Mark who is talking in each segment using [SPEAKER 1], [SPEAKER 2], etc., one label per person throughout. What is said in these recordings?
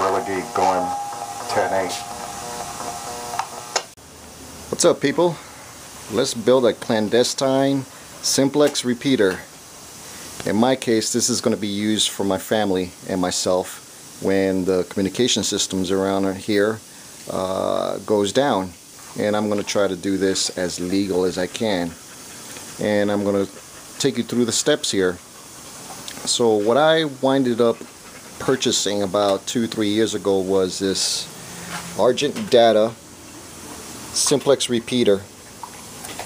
[SPEAKER 1] Gorilla Gate going 10-8.
[SPEAKER 2] What's up people? Let's build a clandestine simplex repeater. In my case this is going to be used for my family and myself when the communication systems around here uh, goes down and I'm going to try to do this as legal as I can and I'm going to take you through the steps here so what I winded up purchasing about two three years ago was this Argent Data simplex repeater.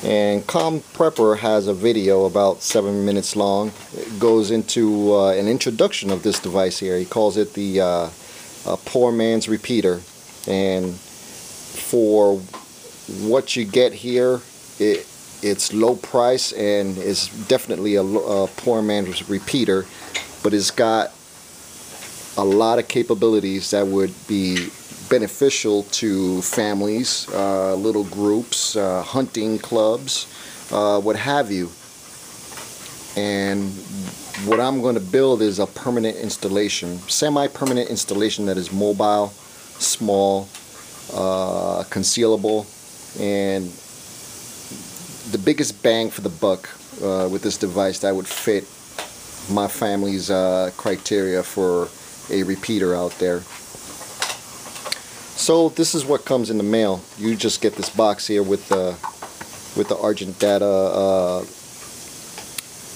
[SPEAKER 2] And Commsprepper has a video about seven minutes long. It goes into uh, an introduction of this device here. He calls it the uh, poor man's repeater. And for what you get here it it's low price and it's definitely a, a poor man's repeater but it's got a lot of capabilities that would be beneficial to families, uh, little groups, uh, hunting clubs, uh, what have you. And what I'm going to build is a permanent installation, semi-permanent installation that is mobile, small, uh, concealable, and the biggest bang for the buck uh, with this device that would fit my family's uh, criteria for a repeater out there. So this is what comes in the mail. You just get this box here with the with the Argent Data uh,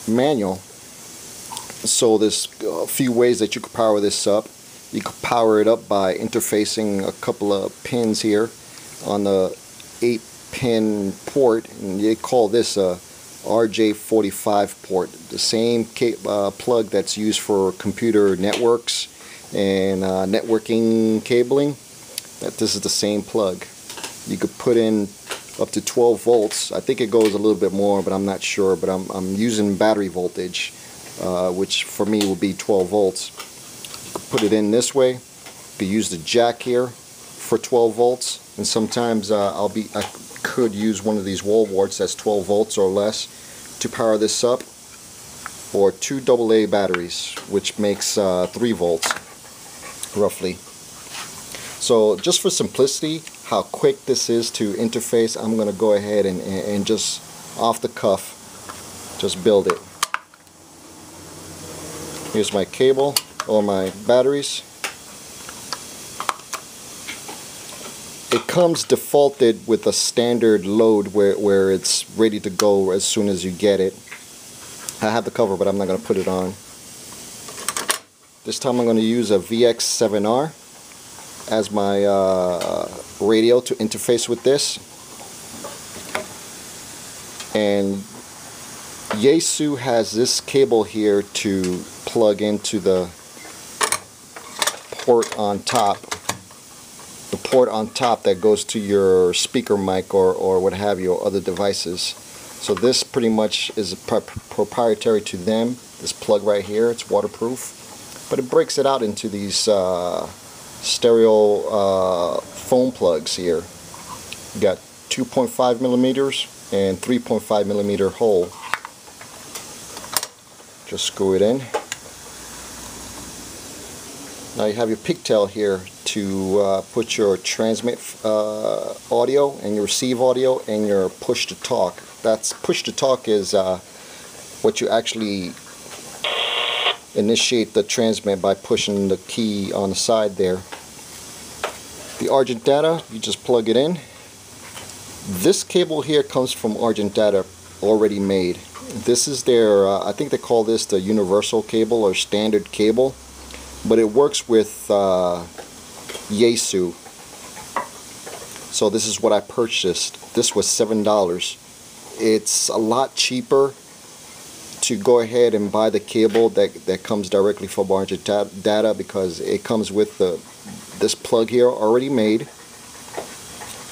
[SPEAKER 2] manual. So there's a few ways that you could power this up. You could power it up by interfacing a couple of pins here on the 8 pin port and they call this a RJ45 port the same uh, plug that's used for computer networks and uh, networking cabling that this is the same plug. You could put in up to 12 volts. I think it goes a little bit more but I'm not sure but I'm, I'm using battery voltage uh, which for me will be 12 volts. Put it in this way. You could use the jack here for 12 volts and sometimes uh, I'll be I could use one of these wall warts that's 12 volts or less to power this up or two AA batteries which makes uh, 3 volts roughly. So just for simplicity, how quick this is to interface, I'm going to go ahead and, and just off the cuff, just build it. Here's my cable or my batteries. It comes defaulted with a standard load where, where it's ready to go as soon as you get it. I have the cover but I'm not going to put it on. This time I'm going to use a VX7R as my uh, radio to interface with this. And Yaesu has this cable here to plug into the port on top. The port on top that goes to your speaker mic or, or what have you, or other devices. So this pretty much is proprietary to them. This plug right here, it's waterproof but it breaks it out into these uh, stereo uh, phone plugs here. You got 2.5 millimeters and 3.5 millimeter hole. Just screw it in. Now you have your pigtail here to uh, put your transmit uh, audio and your receive audio and your push to talk. That's push to talk is uh, what you actually initiate the transmit by pushing the key on the side there. The Argent Data, you just plug it in. This cable here comes from Argent Data already made. This is their, uh, I think they call this the universal cable or standard cable, but it works with uh, Yaesu. So this is what I purchased. This was $7. It's a lot cheaper to go ahead and buy the cable that, that comes directly from Argent Data because it comes with the this plug here already made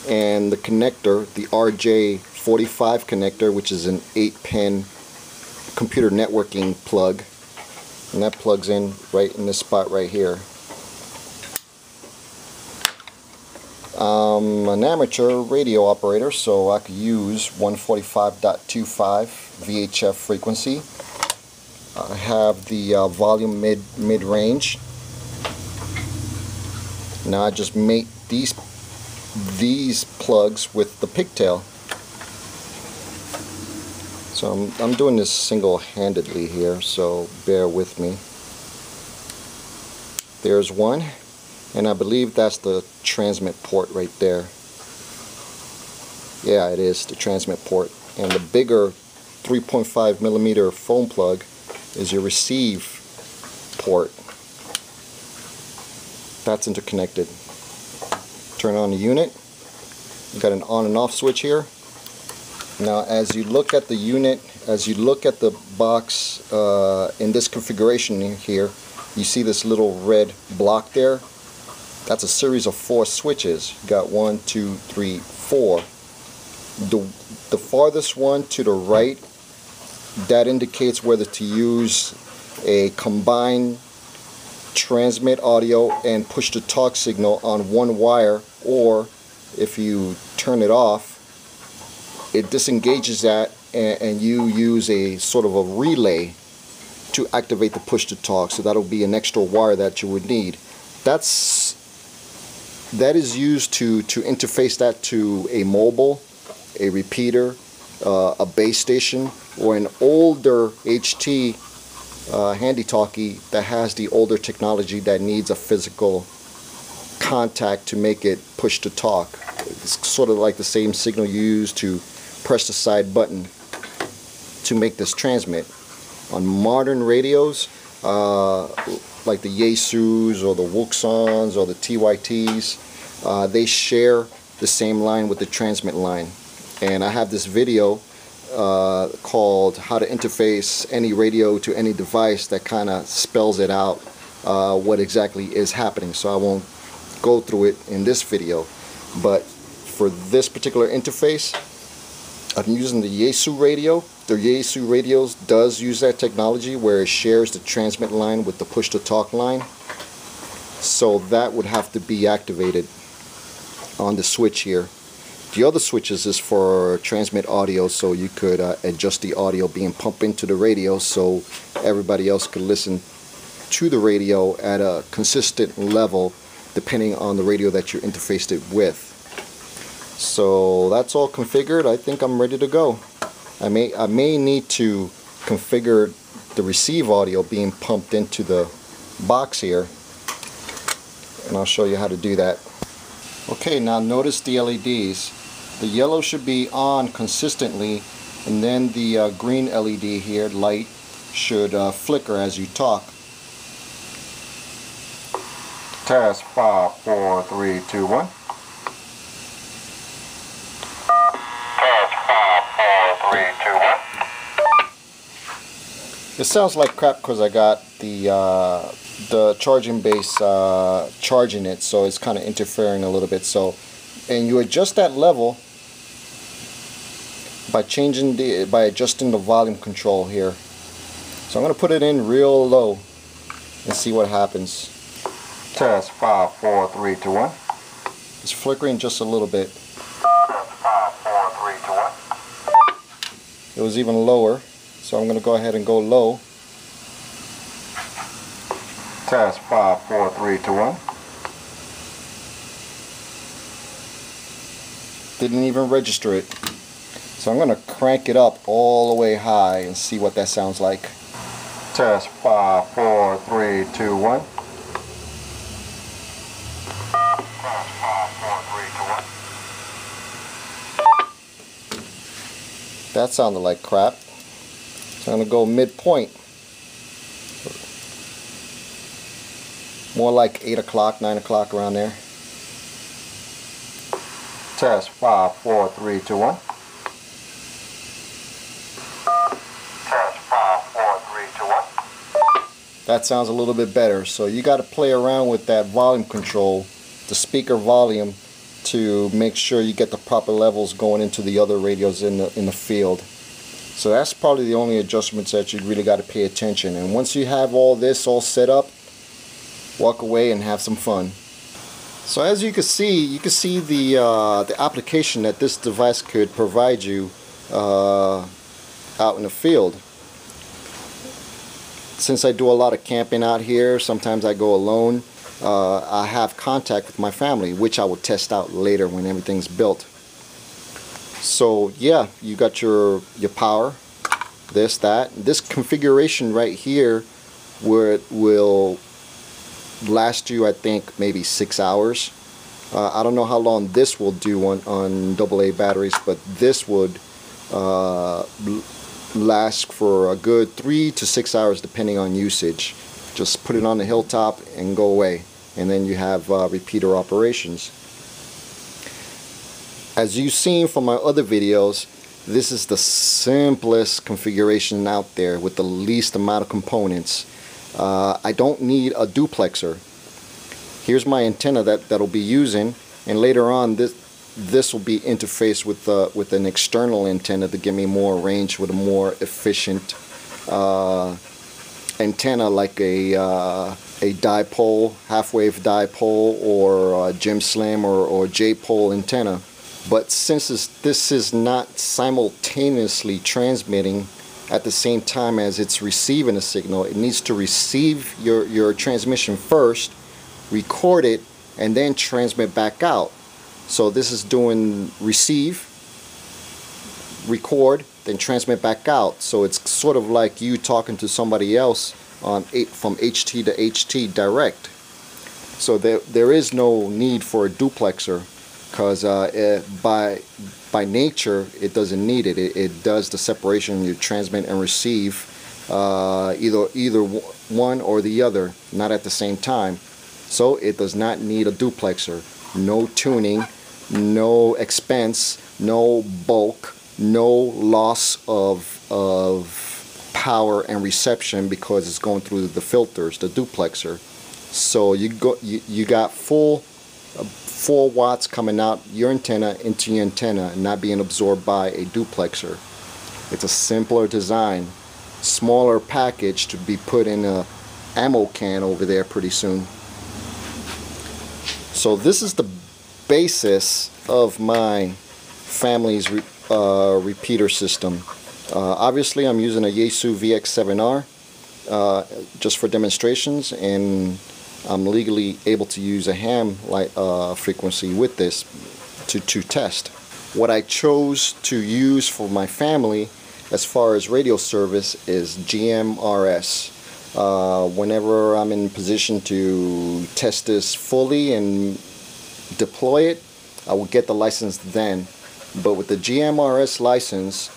[SPEAKER 2] and the connector, the RJ45 connector which is an 8 pin computer networking plug and that plugs in right in this spot right here. I'm an amateur radio operator so I could use 145.25 VHF frequency. I have the uh, volume mid mid range Now I just mate these these plugs with the pigtail. So I'm, I'm doing this single-handedly here, so bear with me. There's one, and I believe that's the transmit port right there. Yeah, it is the transmit port. And the bigger 3.5 millimeter phone plug is your receive port. That's interconnected. Turn on the unit. You got an on and off switch here. Now as you look at the unit, as you look at the box uh, in this configuration here, you see this little red block there? That's a series of four switches. You got one, two, three, four. The, the farthest one to the right, that indicates whether to use a combined transmit audio and push to talk signal on one wire or if you turn it off it disengages that and, and, you use a sort of a relay to activate the push to talk so that'll be an extra wire that you would need that's that is used to to interface that to a mobile a repeater uh, a base station or an older HT uh, handy talkie that has the older technology that needs a physical contact to make it push to talk it's sort of like the same signal you use to press the side button to make this transmit. On modern radios, uh, like the Yaesus or the Wouxuns or the TYTs, uh, they share the same line with the transmit line. And I have this video uh, called How to Interface Any Radio to Any Device that kind of spells it out uh, what exactly is happening. So I won't go through it in this video. But for this particular interface, I'm using the Yaesu radio. The Yaesu radios does use that technology where it shares the transmit line with the push to talk line. So that would have to be activated on the switch here. The other switches is for transmit audio so you could uh, adjust the audio being pumped into the radio so everybody else could listen to the radio at a consistent level depending on the radio that you're interfaced it with. So that's all configured. I think I'm ready to go. I may I may need to configure the receive audio being pumped into the box here and I'll show you how to do that. Okay now notice the LEDs. The yellow should be on consistently and then the uh, green LED here light should uh, flicker as you talk.
[SPEAKER 1] Test 5, 4, 3, 2, 1.
[SPEAKER 2] It sounds like crap because I got the uh, the charging base uh, charging it, so it's kind of interfering a little bit. So, and you adjust that level by changing the by adjusting the volume control here. So I'm gonna put it in real low and see what happens.
[SPEAKER 1] Test five, four, three, two, one.
[SPEAKER 2] It's flickering just a little bit.
[SPEAKER 1] Test five, four, three, two, one.
[SPEAKER 2] It was even lower. So I'm going to go ahead and go low.
[SPEAKER 1] Test 5, 4, 3, 2, 1.
[SPEAKER 2] Didn't even register it. So I'm going to crank it up all the way high and see what that sounds like.
[SPEAKER 1] Test 5, 4, 3, 2, 1.
[SPEAKER 2] That sounded like crap. Going to go midpoint. More like 8 o'clock, 9 o'clock around there.
[SPEAKER 1] Test 5, 4, 3, 2, 1. Test 5, 4, 3, 2, 1.
[SPEAKER 2] That sounds a little bit better. So you got to play around with that volume control, the speaker volume, to make sure you get the proper levels going into the other radios in the, in the field. So that's probably the only adjustments that you really got to pay attention. And once you have all this all set up, walk away and have some fun. So as you can see, you can see the uh, the application that this device could provide you uh, out in the field. Since I do a lot of camping out here, sometimes I go alone. uh, I have contact with my family, which I will test out later when everything's built. So yeah, you got your your power, this, that. This configuration right here where it will last you, I think, maybe six hours. Uh, I don't know how long this will do on, on AA batteries, but this would uh, last for a good three to six hours depending on usage. Just put it on the hilltop and go away. And then you have uh, repeater operations. As you've seen from my other videos, this is the simplest configuration out there with the least amount of components. Uh, I don't need a duplexer. Here's my antenna that, that'll be using and later on this this will be interfaced with uh, with an external antenna to give me more range with a more efficient uh, antenna like a uh, a dipole, half wave dipole or Jim Slim or, or J-pole antenna. But since this is not simultaneously transmitting at the same time as it's receiving a signal, it needs to receive your, your transmission first, record it, and then transmit back out. So this is doing receive, record, then transmit back out. So it's sort of like you talking to somebody else on from HT to HT direct. So there, there is no need for a duplexer because uh, by by nature it doesn't need it. it. It does the separation you transmit and receive uh, either either one or the other, not at the same time. So it does not need a duplexer. No tuning, no expense, no bulk, no loss of, of power and reception because it's going through the filters, the duplexer. So you go, you, you got full 4 watts coming out your antenna into your antenna and not being absorbed by a duplexer. It's a simpler design, smaller package to be put in a ammo can over there pretty soon. So this is the basis of my family's re uh, repeater system. Uh, obviously I'm using a Yaesu VX7R uh, just for demonstrations and I'm legally able to use a ham light, uh, frequency with this to, to test. What I chose to use for my family as far as radio service is GMRS. Uh, whenever I'm in position to test this fully and deploy it, I will get the license then. But with the GMRS license,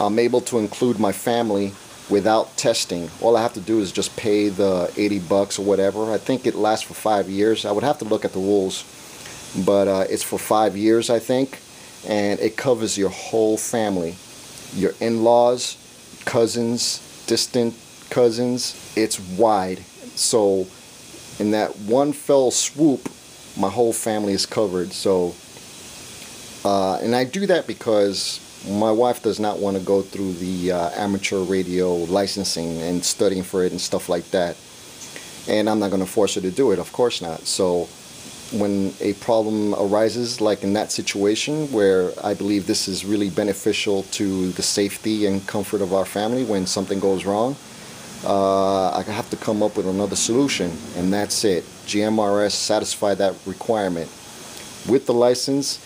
[SPEAKER 2] I'm able to include my family without testing. All I have to do is just pay the 80 bucks or whatever. I think it lasts for five years. I would have to look at the rules, but uh, it's for five years, I think, and it covers your whole family, your in-laws, cousins, distant cousins. It's wide, so in that one fell swoop, my whole family is covered. So, uh, and I do that because my wife does not want to go through the uh, amateur radio licensing and studying for it and stuff like that. And I'm not going to force her to do it, of course not. So when a problem arises, like in that situation where I believe this is really beneficial to the safety and comfort of our family when something goes wrong, uh, I have to come up with another solution, and that's it. GMRS satisfy that requirement. With the license,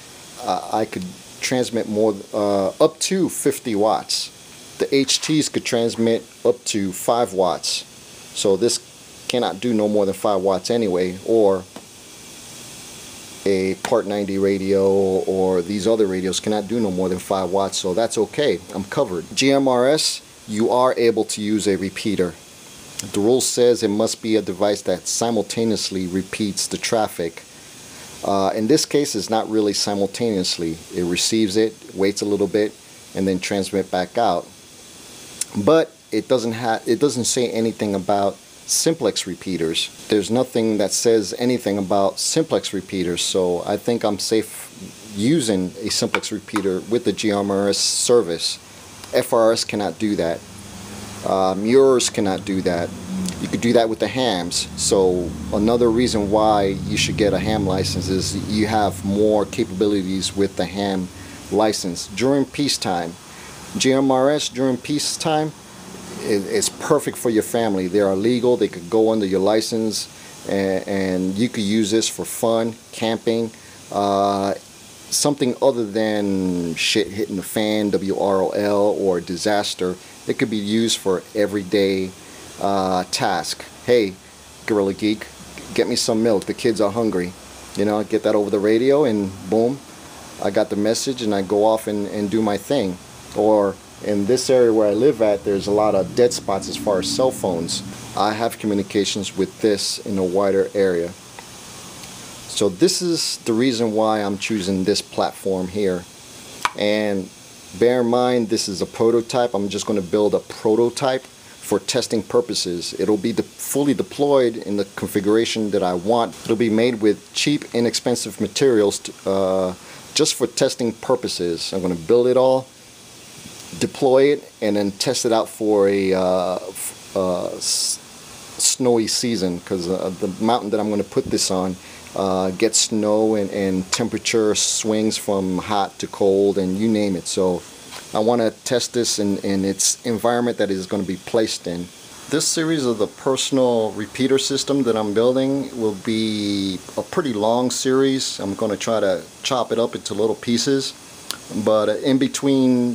[SPEAKER 2] uh, I could transmit more uh, up to 50 watts. The HTs could transmit up to 5 watts. So this cannot do no more than 5 watts anyway, or a part 90 radio or these other radios cannot do no more than 5 watts so that's okay I'm covered GMRS you are able to use a repeater the rule says it must be a device that simultaneously repeats the traffic uh, in this case, it's not really simultaneously. It receives it, waits a little bit, and then transmit back out. But it doesn't have it doesn't say anything about simplex repeaters. There's nothing that says anything about simplex repeaters, so I think I'm safe using a simplex repeater with the GMRS service. FRS cannot do that. Uh, MURS cannot do that. You could do that with the hams. So another reason why you should get a ham license is you have more capabilities with the ham license. During peacetime, GMRS during peacetime is perfect for your family. They are legal, they could go under your license and, and you could use this for fun, camping, uh, something other than shit hitting the fan, WROL, or disaster. It could be used for everyday uh, task. Hey, Guerrilla Geek, get me some milk. The kids are hungry. You know, get that over the radio and boom, I got the message and I go off and, and do my thing. Or in this area where I live at, there's a lot of dead spots as far as cell phones. I have communications with this in a wider area. So this is the reason why I'm choosing this platform here. And bear in mind, this is a prototype. I'm just going to build a prototype for testing purposes. It'll be de fully deployed in the configuration that I want. It'll be made with cheap, inexpensive materials to, uh, just for testing purposes. I'm going to build it all, deploy it, and then test it out for a uh, uh, snowy season because uh, the mountain that I'm going to put this on uh, gets snow and, and temperature swings from hot to cold and you name it. So I want to test this in, in its environment that it's going to be placed in. This series of the personal repeater system that I'm building will be a pretty long series. I'm going to try to chop it up into little pieces. But in between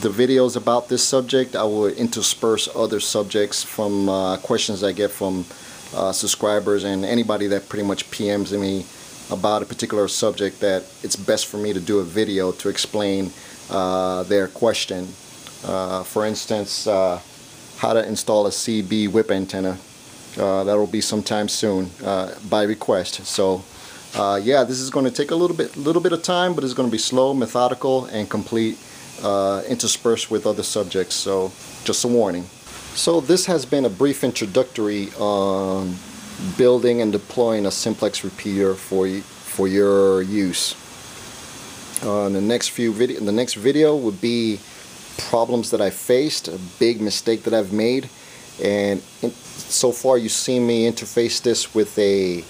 [SPEAKER 2] the videos about this subject, I will intersperse other subjects from uh, questions I get from uh, subscribers and anybody that pretty much PMs me about a particular subject that it's best for me to do a video to explain uh, their question. Uh, for instance, uh, how to install a CB whip antenna. Uh, that'll be sometime soon uh, by request. So uh, yeah, this is going to take a little bit, little bit of time, but it's going to be slow, methodical, and complete, interspersed with other subjects. So just a warning. So this has been a brief introductory on building and deploying a simplex repeater for for your use. Uh, the next few video, the next video would be problems that I faced, a big mistake that I've made, and in, so far you've seen me interface this with a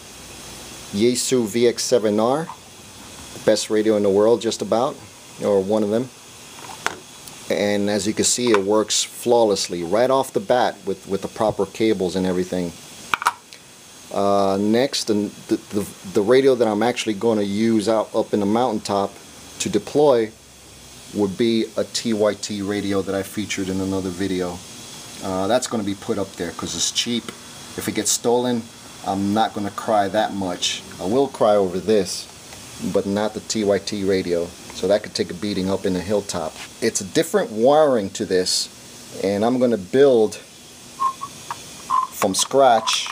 [SPEAKER 2] Yaesu VX7R, the best radio in the world just about, or one of them. And as you can see it works flawlessly right off the bat with, with the proper cables and everything. Uh, next, the, the, the radio that I'm actually going to use out up in the mountaintop to deploy would be a TYT radio that I featured in another video. Uh, that's going to be put up there because it's cheap. If it gets stolen, I'm not going to cry that much. I will cry over this, but not the TYT radio. So that could take a beating up in the hilltop. It's a different wiring to this, and I'm going to build from scratch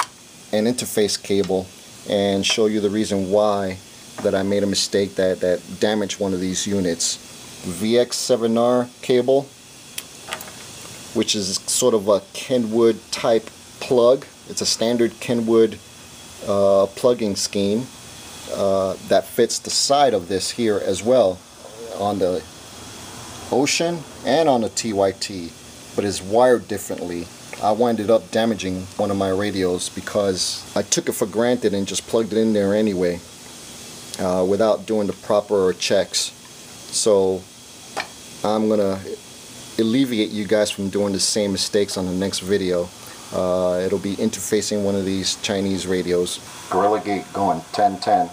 [SPEAKER 2] an interface cable and show you the reason why that I made a mistake that, that damaged one of these units. VX7R cable which is sort of a Kenwood type plug. It's a standard Kenwood uh, plugging scheme uh, that fits the side of this here as well on the Wouxun and on the TYT but is wired differently. I winded up damaging one of my radios because I took it for granted and just plugged it in there anyway uh, without doing the proper checks. So I'm gonna alleviate you guys from doing the same mistakes on the next video. Uh, it'll be interfacing one of these Chinese radios. Gorilla Gate going 1010.